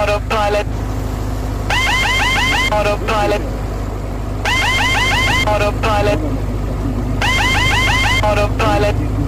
Autopilot. Autopilot. Autopilot. Autopilot.